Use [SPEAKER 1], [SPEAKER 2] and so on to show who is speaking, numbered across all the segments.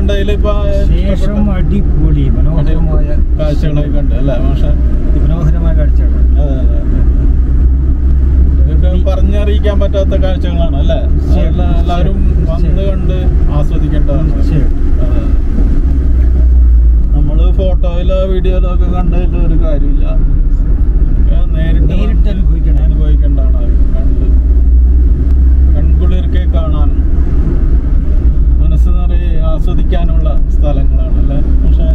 [SPEAKER 1] കണ്ടതിൽ ഇപ്പൊ
[SPEAKER 2] ശേഷം അടിപൊളി മനോഹരമായ
[SPEAKER 1] കാഴ്ചകളൊക്കെ കണ്ട് അല്ലേ പക്ഷെ
[SPEAKER 2] മനോഹരമായ കാഴ്ചകൾ
[SPEAKER 1] അതെ അതെ പറഞ്ഞറിയിക്കാൻ പറ്റാത്ത കാഴ്ചകളാണ് അല്ലേ? എല്ലാവരും വന്ന് കണ്ട് ആസ്വദിക്കേണ്ടതാണ്. നമ്മൾ ഫോട്ടോയിലോ വീഡിയോയിലോ ഒക്കെ കണ്ടതിൽ ഒരു കാര്യമില്ല. നേരിട്ട്
[SPEAKER 2] നേരിട്ട് അനുഭവിക്കണം.
[SPEAKER 1] അനുഭവിക്കേണ്ടതാണ്. കണ്ട് കൺകുളിർക്കെ കാണാനും ആസ്വദിക്കാനുള്ള സ്ഥലങ്ങളാണ് അല്ലേ? പക്ഷേ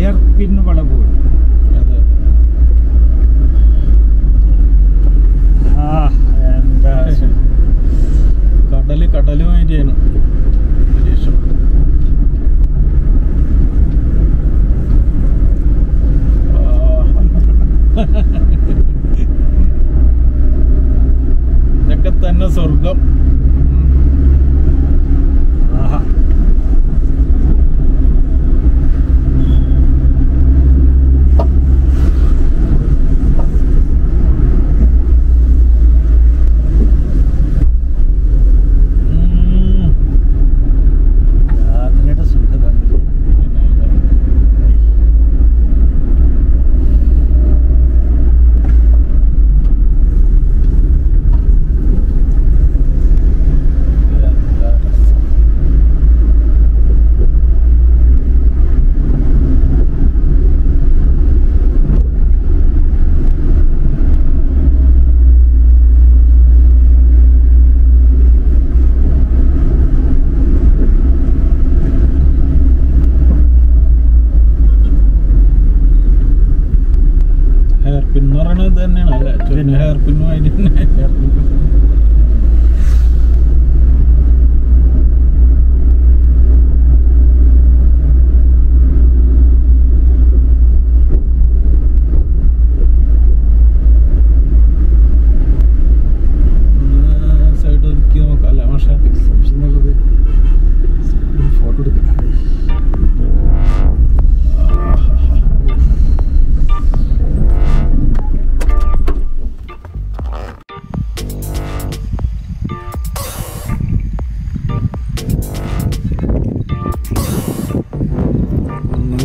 [SPEAKER 2] ഹെയർ പിൻ വളവ്
[SPEAKER 1] അതെ.
[SPEAKER 2] ആ എന്താ.
[SPEAKER 1] കടൽ കടലുമായിട്ടാണ് അന്തരീക്ഷം. ഇതൊക്കെ തന്നെ സ്വർഗം
[SPEAKER 2] بين هارب وين
[SPEAKER 1] هارب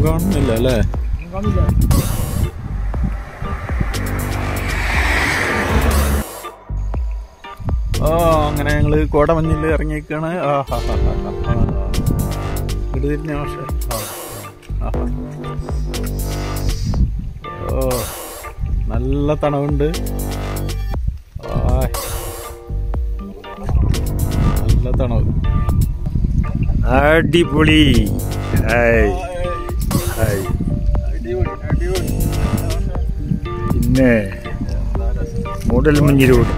[SPEAKER 1] കാണുന്നില്ല അല്ലേ
[SPEAKER 2] കാണില്ല
[SPEAKER 1] ഓ അങ്ങനെ ഞങ്ങൾ കോടമഞ്ഞിൽ ഇറങ്ങിയേക്കാണ്. ആ പക്ഷേ. ഓ നല്ല തണവുണ്ട്. നല്ല തണവ്.
[SPEAKER 2] അടിപൊളി. ഹായ് പിന്നെ മൂടൽ മഞ്ഞ് റോഡ്